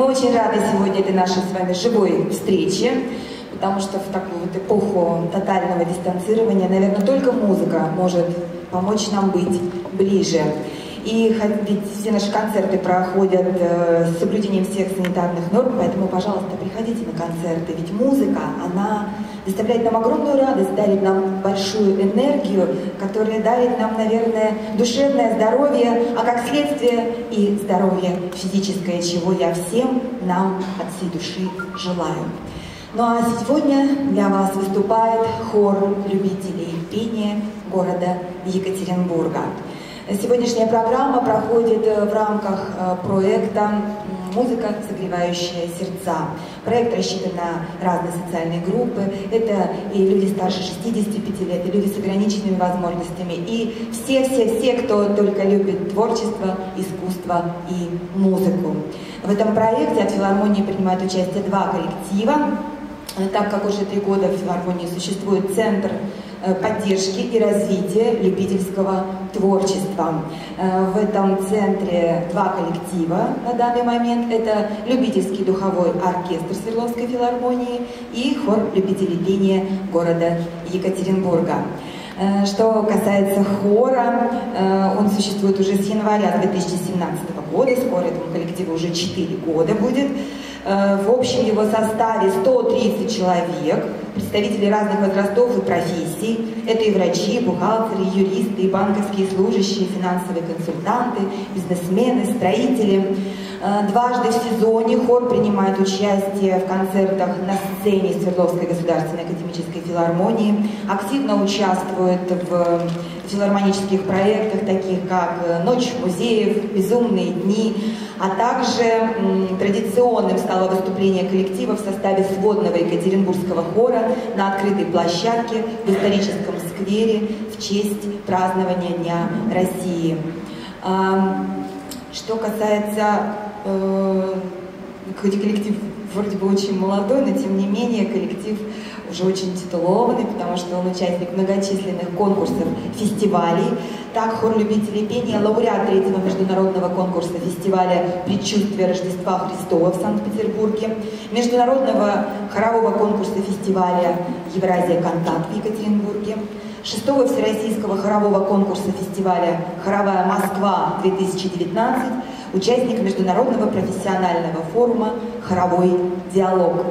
Мы очень рады сегодня этой нашей с вами живой встрече, потому что в такую вот эпоху тотального дистанцирования, наверное, только музыка может помочь нам быть ближе. И ведь все наши концерты проходят э, с соблюдением всех санитарных норм, поэтому, пожалуйста, приходите на концерты. Ведь музыка, она доставляет нам огромную радость, дарит нам большую энергию, которая дарит нам, наверное, душевное здоровье, а как следствие и здоровье физическое, чего я всем нам от всей души желаю. Ну а сегодня для вас выступает хор любителей пения города Екатеринбурга. Сегодняшняя программа проходит э, в рамках э, проекта «Музыка, согревающая сердца». Проект рассчитан на разные социальные группы. Это и люди старше 65 лет, и люди с ограниченными возможностями, и все-все-все, кто только любит творчество, искусство и музыку. В этом проекте от филармонии принимают участие два коллектива. Так как уже три года в филармонии существует центр поддержки и развития любительского творчества. Э, в этом центре два коллектива на данный момент. Это любительский духовой оркестр Свердловской филармонии и хор любителей пения города Екатеринбурга. Э, что касается хора, он существует уже с января 2017 года, скоро этому коллективу уже 4 года будет. В общем его составе 130 человек, представители разных возрастов и профессий. Это и врачи, и бухгалтеры, и юристы, и банковские служащие, и финансовые консультанты, бизнесмены, строители. Э, дважды в сезоне хор принимает участие в концертах на сцене Свердловской государственной академической филармонии, активно участвует в филармонических проектах, таких как э, «Ночь музеев», «Безумные дни», а также традиционным стало выступление коллектива в составе сводного Екатеринбургского хора на открытой площадке в историческом сквере в честь празднования Дня России. Что касается э, коллектив вроде бы очень молодой, но тем не менее коллектив уже очень титулованный, потому что он участник многочисленных конкурсов, фестивалей. Так, хор любителей пения, лауреат третьего международного конкурса фестиваля «Предчувствие Рождества Христова» в Санкт-Петербурге, международного хорового конкурса фестиваля «Евразия Контакт» в Екатеринбурге, шестого Всероссийского хорового конкурса фестиваля «Хоровая Москва-2019», участник Международного профессионального форума «Хоровой диалог».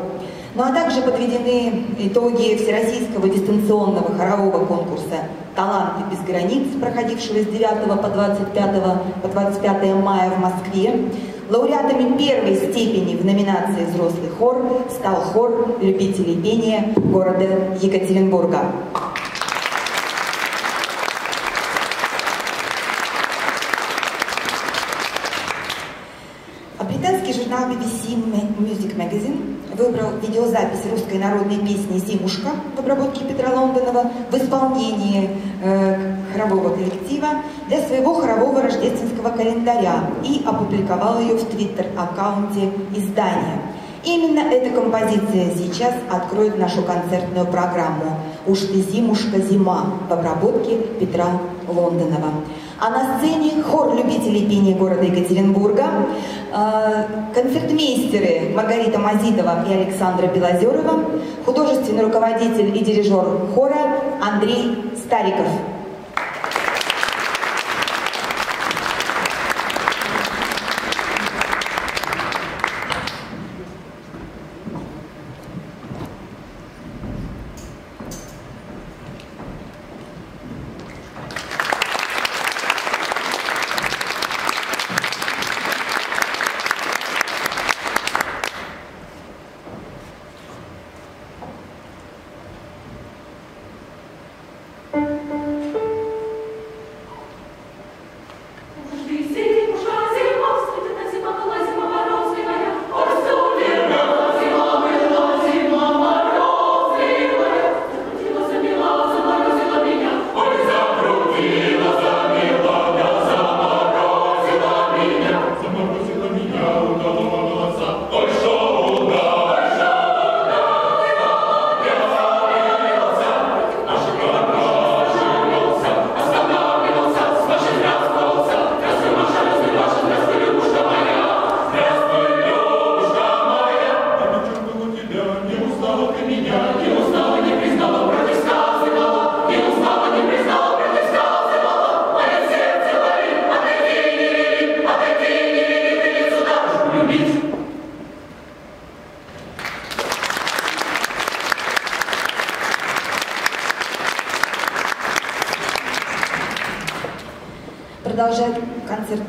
Ну а также подведены итоги Всероссийского дистанционного хорового конкурса «Таланты без границ», проходившего с 9 по 25, по 25 мая в Москве. Лауреатами первой степени в номинации «Взрослый хор» стал хор любителей пения города Екатеринбурга. Народной песни «Зимушка» в обработке Петра Лондонова в исполнении э, хорового коллектива для своего хорового рождественского календаря и опубликовал ее в твиттер-аккаунте издания. Именно эта композиция сейчас откроет нашу концертную программу «Уж ты, зимушка, зима» в обработке Петра Лондонова. А на сцене хор любителей пения города Екатеринбурга, э, концертмейстеры Маргарита Мазитова и Александра Белозерова, художественный руководитель и дирижер хора Андрей Стариков.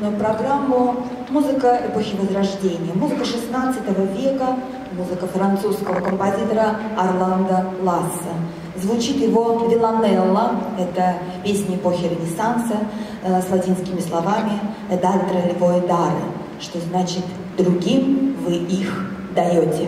Концертную программу музыка эпохи Возрождения, музыка 16 века, музыка французского композитора Орландо Ласса. Звучит его «Виланелла», это песни эпохи Ренессанса э, с латинскими словами «Эдальтра левое дары», что значит «другим вы их даете».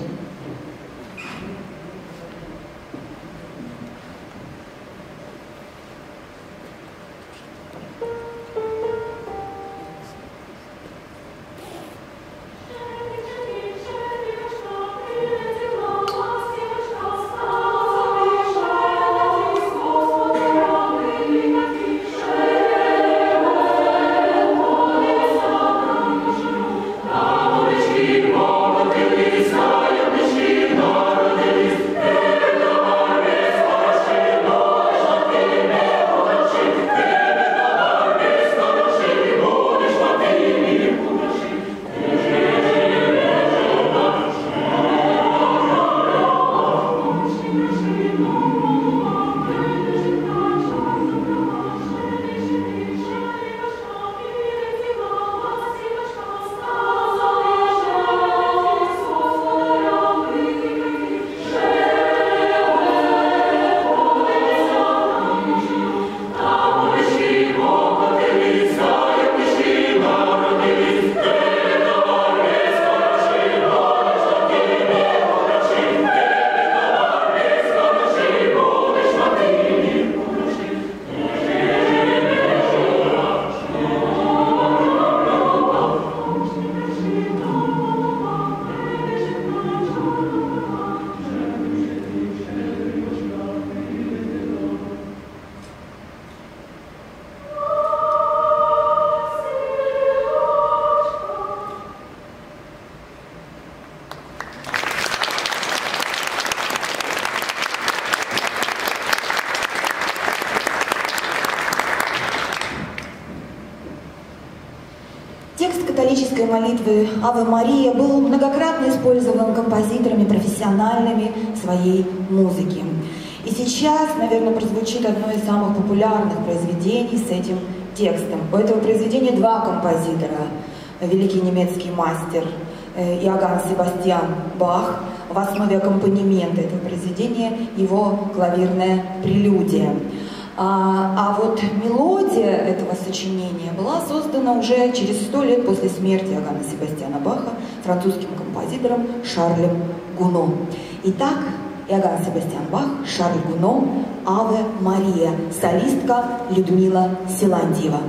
молитвы Аве Мария был многократно использован композиторами профессиональными своей музыки. И сейчас, наверное, прозвучит одно из самых популярных произведений с этим текстом. У этого произведения два композитора. Великий немецкий мастер э, Иоганн Себастьян Бах. В основе аккомпанемента этого произведения его клавирная прелюдия. А, а вот мелодия этого сочинения была создана уже через сто лет после смерти Иоганна Себастьяна Баха французским композитором Шарлем Гуно. Итак, Иоганн Себастьян Бах, Шарль Гуно, Аве Мария, солистка Людмила Силантьева.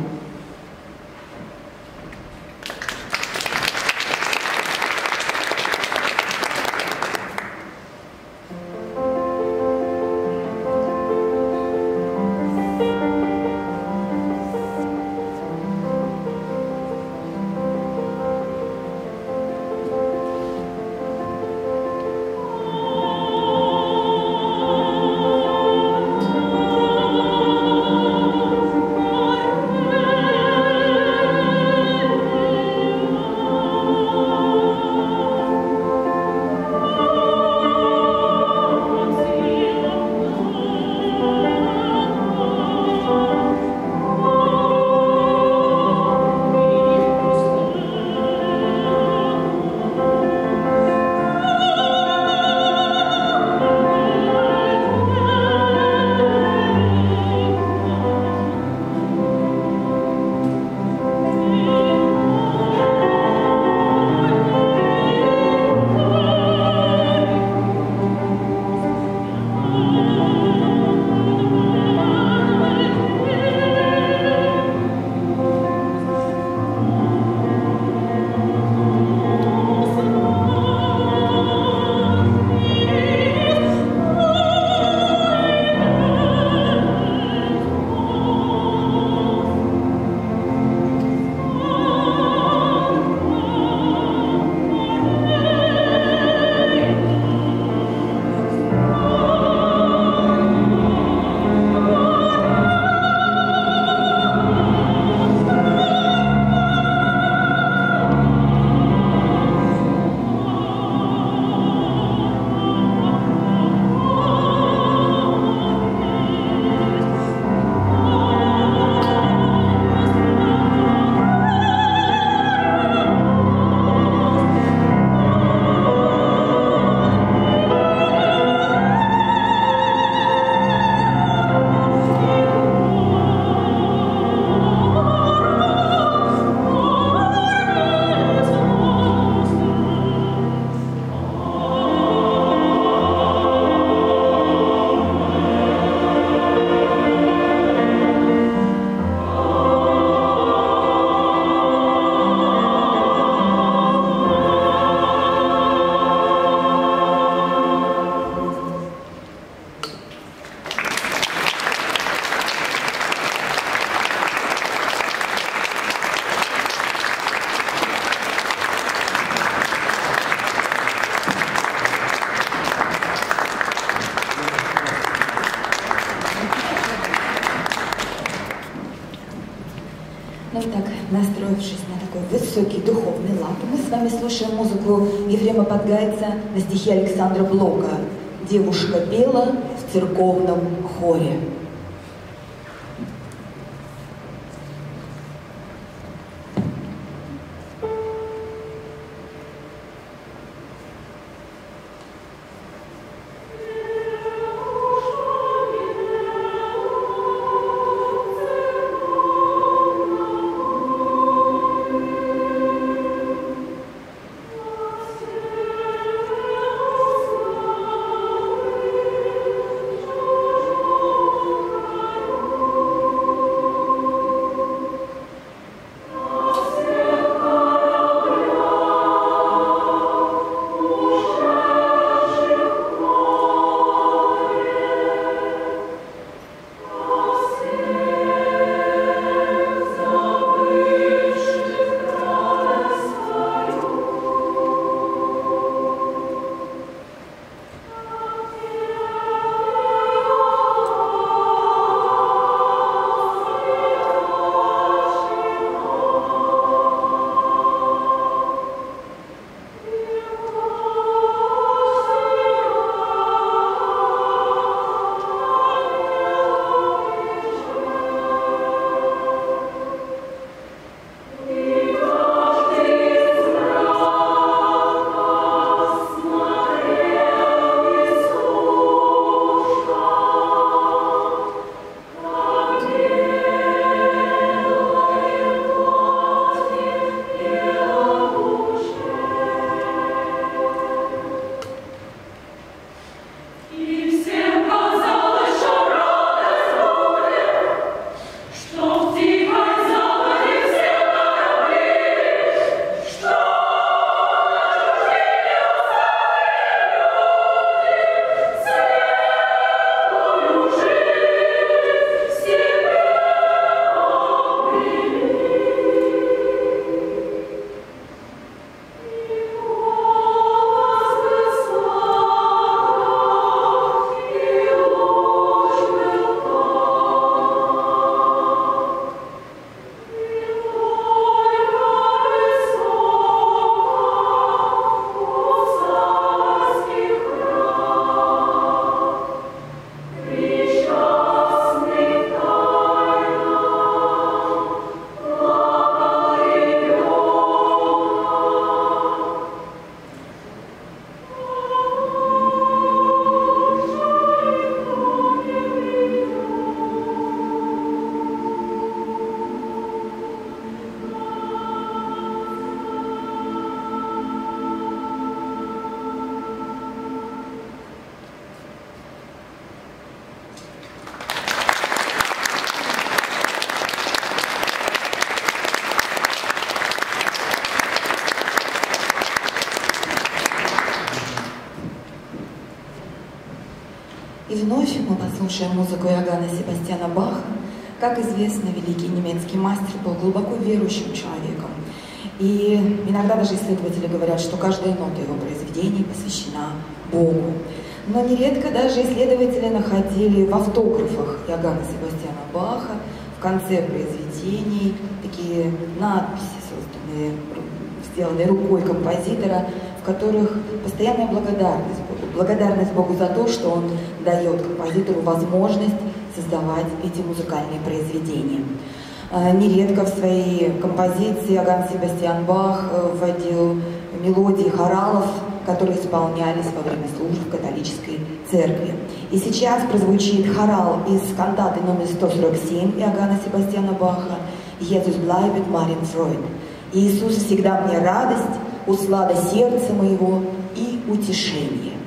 Слушаем музыку Ефрема Подгайца на стихи Александра Блока «Девушка пела в церковном хоре». Послушаем музыку Иоганна Себастьяна Баха. Как известно, великий немецкий мастер был глубоко верующим человеком. И иногда даже исследователи говорят, что каждая нота его произведений посвящена Богу. Но нередко даже исследователи находили в автографах Иоганна Себастьяна Баха в конце произведений такие надписи, созданные, сделанные рукой композитора, в которых постоянная благодарность Богу. Благодарность Богу за то, что Он дает композитору возможность создавать эти музыкальные произведения. А, нередко в своей композиции Аган Себастьян Бах э, вводил мелодии хоралов, которые исполнялись во время служб в католической церкви. И сейчас прозвучит хорал из кантаты номер 147 Иоганна Себастьяна Баха «Иисус bleibt mein Freund». Иисус всегда мне радость, услада сердца моего и утешение.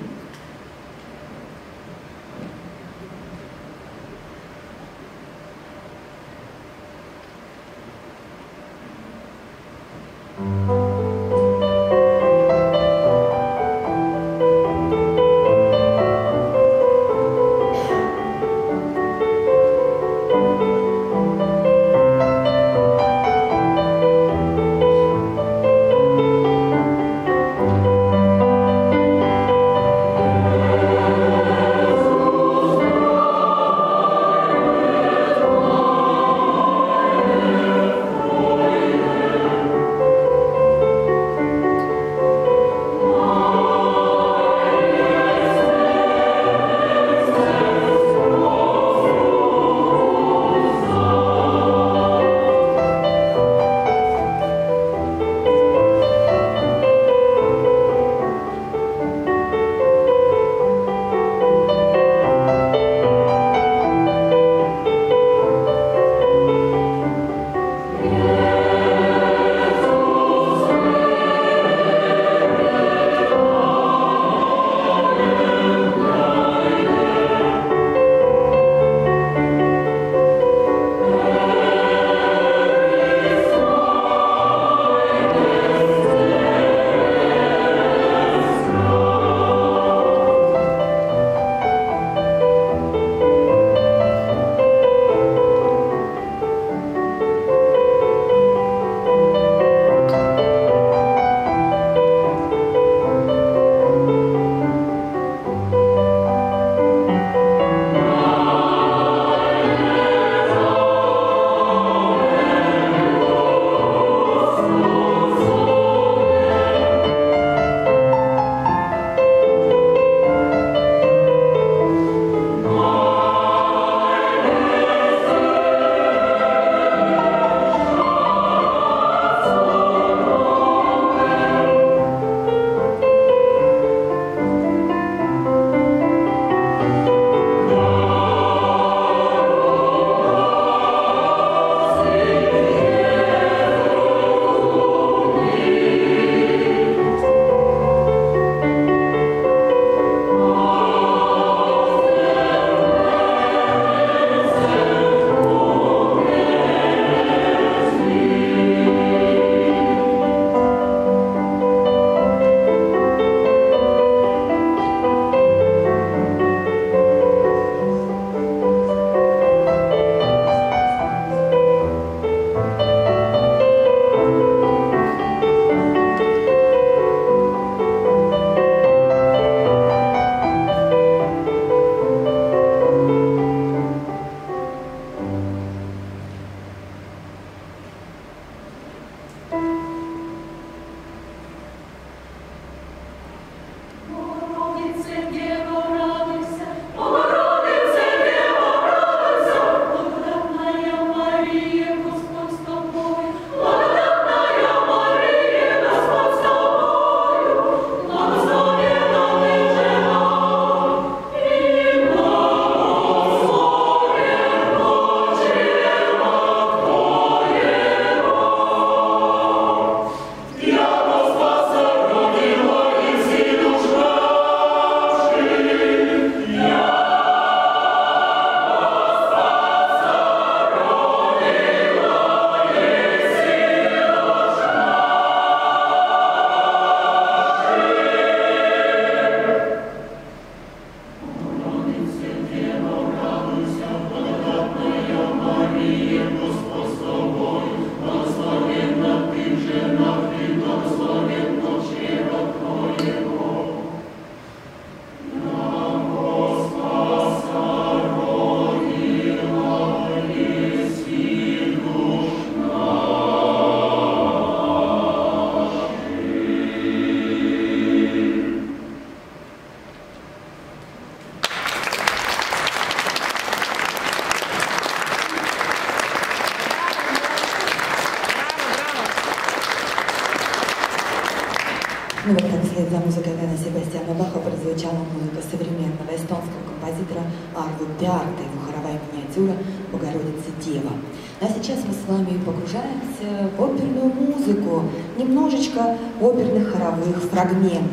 Сейчас мы с вами погружаемся в оперную музыку, немножечко оперных хоровых фрагментов.